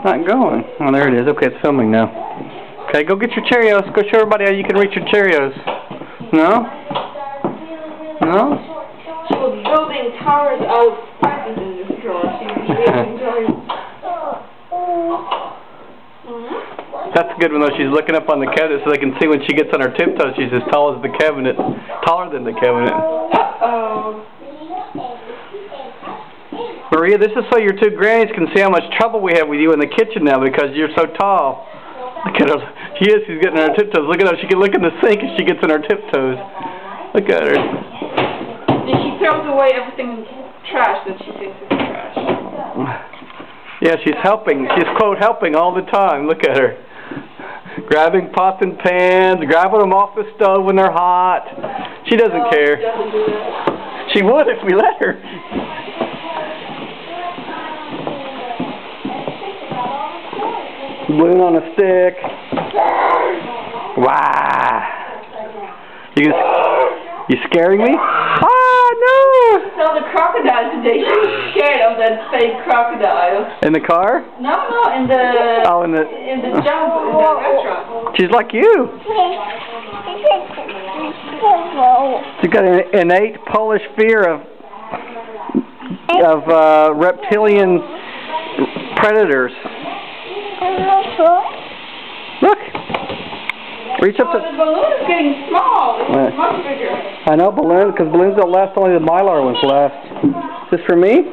it's not going. Oh, there it is. Okay, it's filming now. Okay, go get your Cheerios. Go show everybody how you can reach your Cheerios. No? No? She was building towers out of presents in this drawer. She was building towers. That's a good one though. She's looking up on the cabinet so they can see when she gets on her tiptoes. She's as tall as the cabinet, taller than the cabinet. Uh-oh. Maria, this is so your two grannies can see how much trouble we have with you in the kitchen now because you're so tall. Look at her. She is. She's getting on her tiptoes. Look at her. She can look in the sink and she gets on her tiptoes. Look at her. And she throws away everything in trash that she thinks is trash. Yeah, she's helping. She's, quote, helping all the time. Look at her. Grabbing pots and pans, grabbing them off the stove when they're hot. She doesn't No, care. She doesn't do that. She would if we let her. Balloon on a stick. Wow. You, you scaring me? Ah, no! saw the crocodile today. She was scared of that fake crocodile. In the car? No, no, in the Oh, in the... in the jump in the restaurant. She's like you. She's got an innate Polish fear of of uh, reptilian predators. Look. Reach up Oh, the to. balloon is getting small. It's much bigger. I know balloons because balloons don't last. Only the mylar ones last. Is this for me?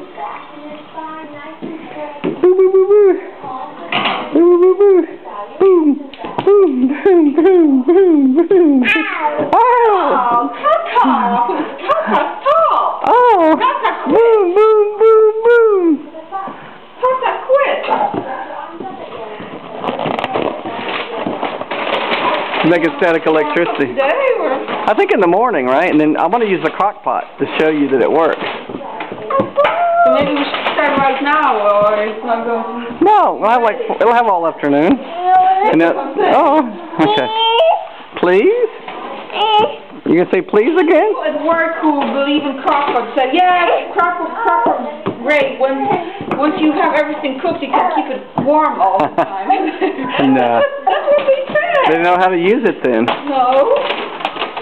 Making static electricity. I think in the morning, right? And then I want to use the crock pot to show you that it works. So maybe we should start right now, or it's not going No, we'll have like it'll have all afternoon. And then, oh, okay. Please? You gonna say please again? People at work who believe in crockpot said, yeah, crockpot, crockpot, great. When, once you have everything cooked, you can keep it warm all the time. No. That's, that's what they know how to use it then. No.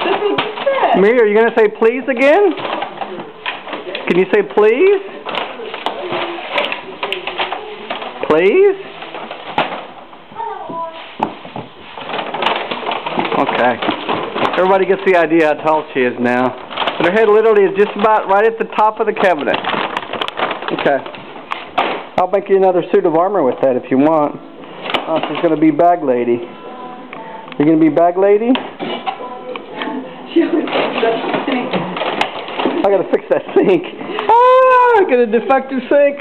This is said. Mary, are you gonna say please again? Can you say please? Please? Okay. Everybody gets the idea how tall she is now. But her head literally is just about right at the top of the cabinet. Okay. I'll make you another suit of armor with that if you want. Oh, she's gonna be bag lady. You gonna be bag lady? She always says that's the thing. I gotta fix that sink. Ah, I got a defective sink.